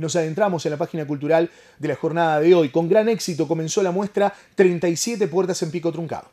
nos adentramos en la página cultural de la jornada de hoy. Con gran éxito comenzó la muestra 37 puertas en pico truncado.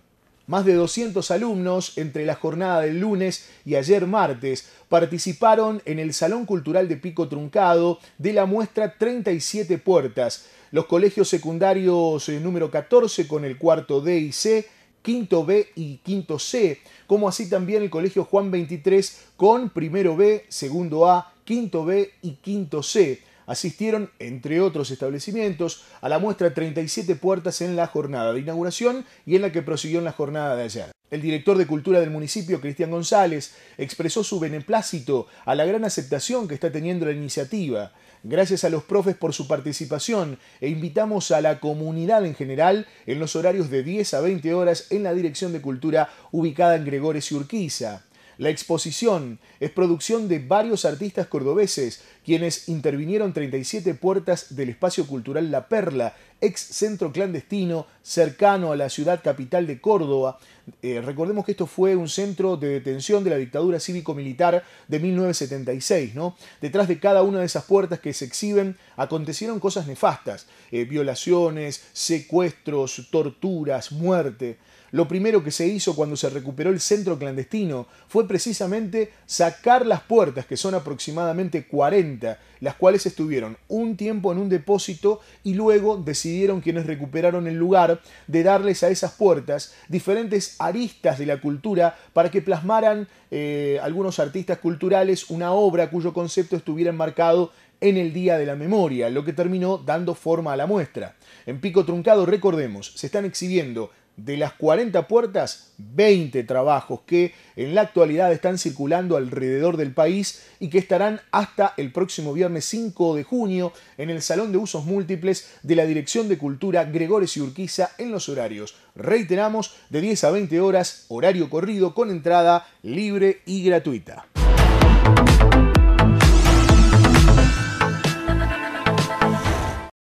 Más de 200 alumnos entre la jornada del lunes y ayer martes participaron en el Salón Cultural de Pico Truncado de la muestra 37 puertas. Los colegios secundarios eh, número 14 con el cuarto D y C, quinto B y quinto C, como así también el colegio Juan 23 con primero B, segundo A, quinto B y quinto C asistieron, entre otros establecimientos, a la muestra 37 puertas en la jornada de inauguración y en la que prosiguió en la jornada de ayer. El director de Cultura del municipio, Cristian González, expresó su beneplácito a la gran aceptación que está teniendo la iniciativa. Gracias a los profes por su participación e invitamos a la comunidad en general en los horarios de 10 a 20 horas en la Dirección de Cultura ubicada en Gregores y Urquiza. La exposición es producción de varios artistas cordobeses, quienes intervinieron 37 puertas del espacio cultural La Perla, ex centro clandestino cercano a la ciudad capital de Córdoba. Eh, recordemos que esto fue un centro de detención de la dictadura cívico-militar de 1976. ¿no? Detrás de cada una de esas puertas que se exhiben acontecieron cosas nefastas, eh, violaciones, secuestros, torturas, muerte. Lo primero que se hizo cuando se recuperó el centro clandestino fue precisamente sacar las puertas, que son aproximadamente 40, las cuales estuvieron un tiempo en un depósito y luego decidieron quienes recuperaron el lugar de darles a esas puertas diferentes aristas de la cultura para que plasmaran eh, algunos artistas culturales una obra cuyo concepto estuviera enmarcado en el Día de la Memoria, lo que terminó dando forma a la muestra. En Pico Truncado, recordemos, se están exhibiendo de las 40 puertas, 20 trabajos que en la actualidad están circulando alrededor del país y que estarán hasta el próximo viernes 5 de junio en el Salón de Usos Múltiples de la Dirección de Cultura Gregores y Urquiza en los horarios. Reiteramos, de 10 a 20 horas, horario corrido con entrada libre y gratuita.